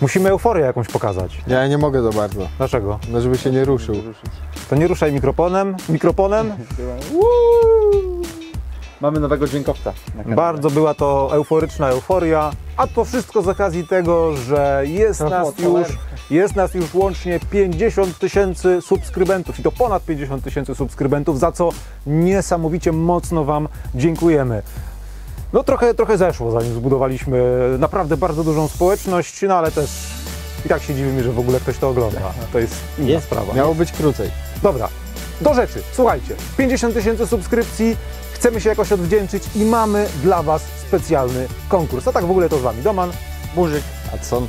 Musimy euforię jakąś pokazać. Ja nie mogę za bardzo, Dlaczego? no żeby się nie ruszył. To nie ruszaj mikrofonem. Mikrofonem. Mamy nowego dźwiękowca. Bardzo była to euforyczna euforia, a to wszystko z okazji tego, że jest nas już, jest nas już łącznie 50 tysięcy subskrybentów i to ponad 50 tysięcy subskrybentów, za co niesamowicie mocno Wam dziękujemy. No trochę, trochę zeszło, zanim zbudowaliśmy naprawdę bardzo dużą społeczność, no ale też i tak się dziwimy, że w ogóle ktoś to ogląda. To jest inna Jest. sprawa. Miało być krócej. Dobra, do rzeczy. Słuchajcie, 50 tysięcy subskrypcji, chcemy się jakoś odwdzięczyć i mamy dla Was specjalny konkurs. A tak w ogóle to z Wami Doman, Burzyk. Hudson.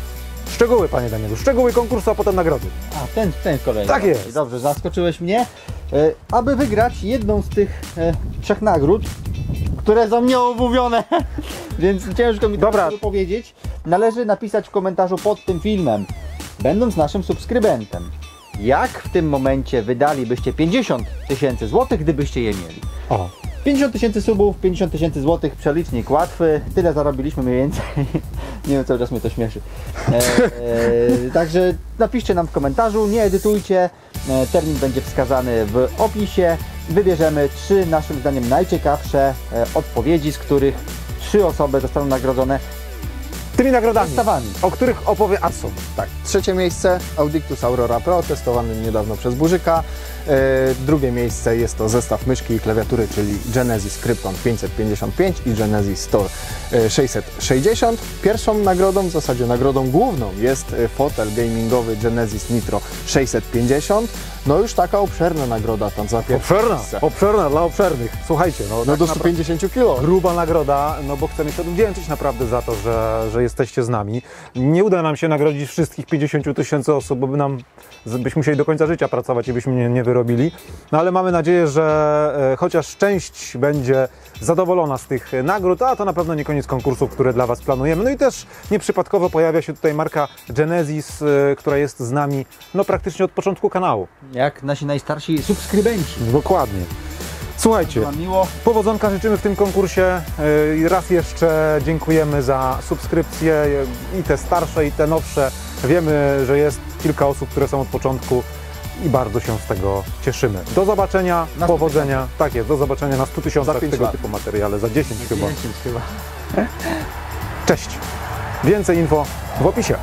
Szczegóły, Panie Danielu, szczegóły konkursu, a potem nagrody. A, ten, ten kolejny. Tak jest. Dobrze, zaskoczyłeś mnie. E, aby wygrać jedną z tych e, trzech nagród, które są nieomówione, więc ciężko mi Dobra. to powiedzieć, należy napisać w komentarzu pod tym filmem, będąc naszym subskrybentem. Jak w tym momencie wydalibyście 50 tysięcy złotych, gdybyście je mieli? O, 50 tysięcy subów, 50 tysięcy złotych, przelicznik łatwy, tyle zarobiliśmy mniej więcej. Nie wiem, cały czas mnie to śmieszy. E, e, także napiszcie nam w komentarzu, nie edytujcie, termin będzie wskazany w opisie. Wybierzemy trzy naszym zdaniem najciekawsze e, odpowiedzi, z których trzy osoby zostaną nagrodzone tymi nagrodami, zestawami. o których opowie Adson. Tak, trzecie miejsce Audictus Aurora Pro, testowany niedawno przez Burzyka. E, drugie miejsce jest to zestaw myszki i klawiatury, czyli Genesis Krypton 555 i Genesis Store e, 660. Pierwszą nagrodą, w zasadzie nagrodą główną jest e, fotel gamingowy Genesis Nitro 650. No już taka obszerna nagroda tam za pierwsze Obszerna, miejsce. obszerna dla obszernych. Słuchajcie, no, No tak do napra- 150 kilo. gruba nagroda, no bo chcemy się odwdzięczyć naprawdę za to, że, że jesteście z nami. Nie uda nam się nagrodzić wszystkich 50 tysięcy osób, bo by nam, byśmy musieli do końca życia pracować i byśmy nie, nie wyrobili. No ale mamy nadzieję, że e, chociaż część będzie zadowolona z tych e, nagród, a to na pewno nie koniec konkursów, które dla Was planujemy. No i też nieprzypadkowo pojawia się tutaj marka Genesis, e, która jest z nami no praktycznie od początku kanału. Jak nasi najstarsi subskrybenci. Dokładnie. Słuchajcie. Powodzonka życzymy w tym konkursie. Raz jeszcze dziękujemy za subskrypcje i te starsze, i te nowsze. Wiemy, że jest kilka osób, które są od początku i bardzo się z tego cieszymy. Do zobaczenia, Na 100 powodzenia. Tak jest, do zobaczenia na 100 tysiącach tego lat. typu materiale, za 10 chyba. 10 chyba. Cześć. Więcej info w opisie.